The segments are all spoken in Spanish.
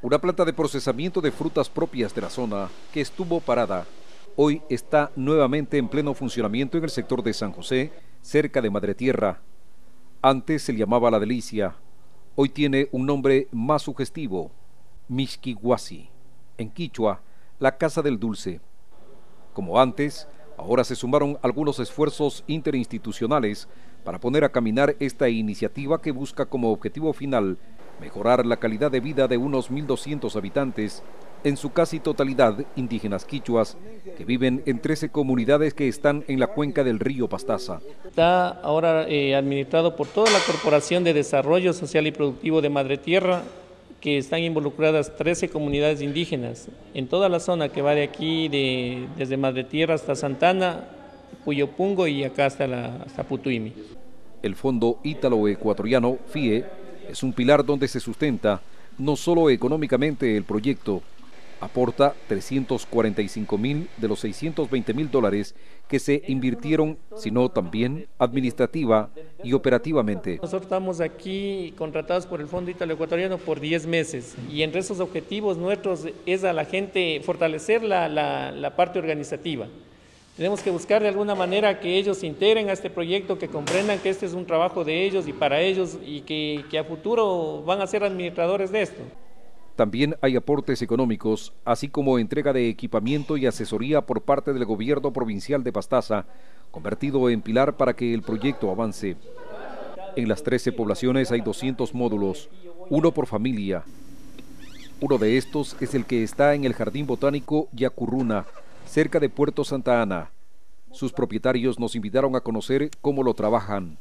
Una planta de procesamiento de frutas propias de la zona que estuvo parada, hoy está nuevamente en pleno funcionamiento en el sector de San José, cerca de Madre Tierra. Antes se llamaba La Delicia, hoy tiene un nombre más sugestivo, Mishkiwasi, en Quichua, la Casa del Dulce. Como antes, ahora se sumaron algunos esfuerzos interinstitucionales para poner a caminar esta iniciativa que busca como objetivo final mejorar la calidad de vida de unos 1.200 habitantes, en su casi totalidad indígenas quichuas, que viven en 13 comunidades que están en la cuenca del río Pastaza. Está ahora eh, administrado por toda la Corporación de Desarrollo Social y Productivo de Madre Tierra, que están involucradas 13 comunidades indígenas en toda la zona que va de aquí, de, desde Madre Tierra hasta Santana, Puyopungo y acá hasta, la, hasta Putuimi. El Fondo Ítalo-Ecuatoriano, FIE, es un pilar donde se sustenta no solo económicamente el proyecto, aporta 345 mil de los 620 mil dólares que se invirtieron, sino también administrativa y operativamente. Nosotros estamos aquí contratados por el Fondo Ítalo Ecuatoriano por 10 meses y entre esos objetivos nuestros es a la gente fortalecer la, la parte organizativa. Tenemos que buscar de alguna manera que ellos se integren a este proyecto, que comprendan que este es un trabajo de ellos y para ellos y que, a futuro van a ser administradores de esto. También hay aportes económicos, así como entrega de equipamiento y asesoría por parte del gobierno provincial de Pastaza, convertido en pilar para que el proyecto avance. En las 13 poblaciones hay 200 módulos, uno por familia. Uno de estos es el que está en el Jardín Botánico Yacurruna, cerca de Puerto Santa Ana. Sus propietarios nos invitaron a conocer cómo lo trabajan,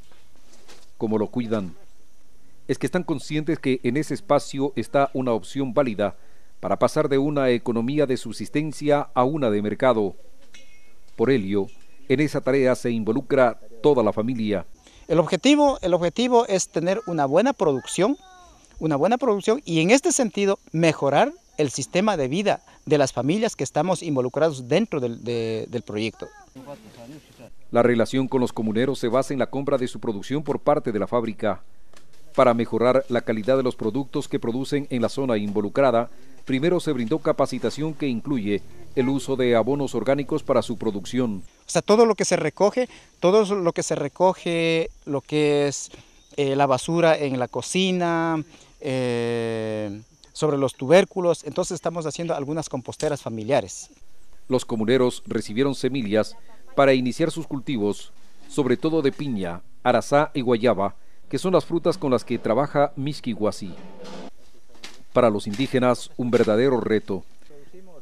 cómo lo cuidan. Es que están conscientes que en ese espacio está una opción válida para pasar de una economía de subsistencia a una de mercado. Por ello, en esa tarea se involucra toda la familia. El objetivo, el objetivo es tener una buena producción, una buena producción y en este sentido mejorar el sistema de vida de las familias que estamos involucrados dentro del, de, del proyecto. La relación con los comuneros se basa en la compra de su producción por parte de la fábrica. Para mejorar la calidad de los productos que producen en la zona involucrada, primero se brindó capacitación que incluye el uso de abonos orgánicos para su producción. O sea, todo lo que se recoge, todo lo que se recoge, lo que es eh, la basura en la cocina, eh, sobre los tubérculos, entonces estamos haciendo algunas composteras familiares. Los comuneros recibieron semillas para iniciar sus cultivos, sobre todo de piña, arazá y guayaba, que son las frutas con las que trabaja Mishkiwasi. Para los indígenas, un verdadero reto.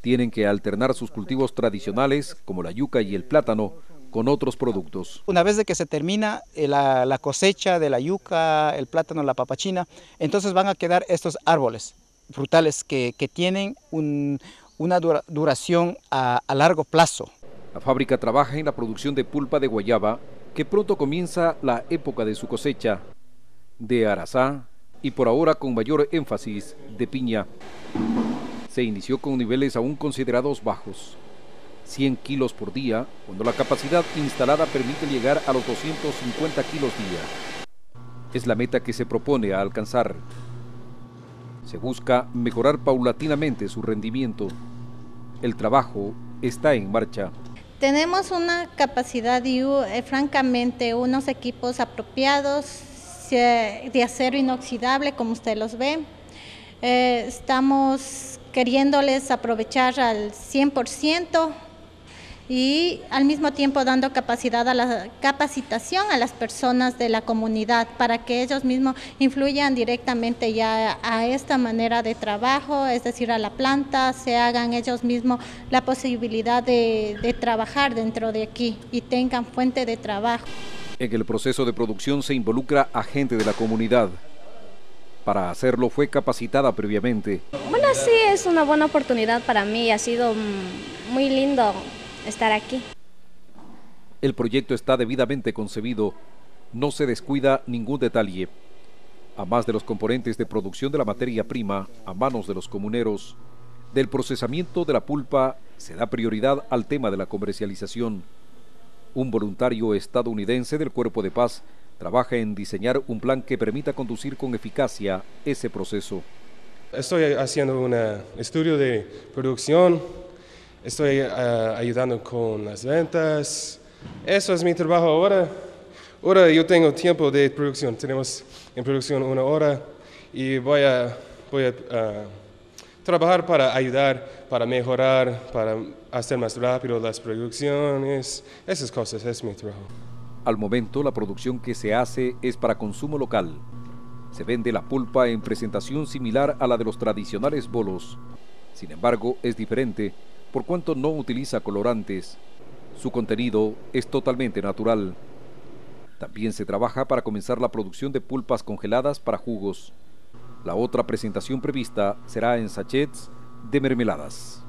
Tienen que alternar sus cultivos tradicionales, como la yuca y el plátano, con otros productos. Una vez de que se termina eh, la, la cosecha de la yuca, el plátano, la papachina, entonces van a quedar estos árboles frutales que, tienen un, una dura, duración a, largo plazo. La fábrica trabaja en la producción de pulpa de guayaba, que pronto comienza la época de su cosecha, de arazá y por ahora con mayor énfasis de piña. Se inició con niveles aún considerados bajos, 100 kilos por día, cuando la capacidad instalada permite llegar a los 250 kilos día. Es la meta que se propone alcanzar se busca mejorar paulatinamente su rendimiento. El trabajo está en marcha. Tenemos una capacidad y eh, francamente unos equipos apropiados de acero inoxidable como usted los ve. Eh, estamos queriéndoles aprovechar al 100% y al mismo tiempo dando capacidad a la capacitación a las personas de la comunidad para que ellos mismos influyan directamente ya a esta manera de trabajo, es decir, a la planta, se hagan ellos mismos la posibilidad de, de trabajar dentro de aquí y tengan fuente de trabajo. En el proceso de producción se involucra a gente de la comunidad. Para hacerlo fue capacitada previamente. Bueno, sí, es una buena oportunidad para mí, ha sido muy lindo estar aquí. El proyecto está debidamente concebido, no se descuida ningún detalle. A más de los componentes de producción de la materia prima a manos de los comuneros, del procesamiento de la pulpa se da prioridad al tema de la comercialización. Un voluntario estadounidense del Cuerpo de Paz trabaja en diseñar un plan que permita conducir con eficacia ese proceso. Estoy haciendo un estudio de producción, estoy ayudando con las ventas. Eso es mi trabajo ahora. Ahora yo tengo tiempo de producción. Tenemos en producción una hora y voy a, voy a trabajar para ayudar, para mejorar, para hacer más rápido las producciones. Esas cosas es mi trabajo. Al momento, la producción que se hace es para consumo local. Se vende la pulpa en presentación similar a la de los tradicionales bolos. Sin embargo, es diferente por cuanto no utiliza colorantes. Su contenido es totalmente natural. También se trabaja para comenzar la producción de pulpas congeladas para jugos. La otra presentación prevista será en sachets de mermeladas.